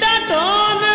da dona.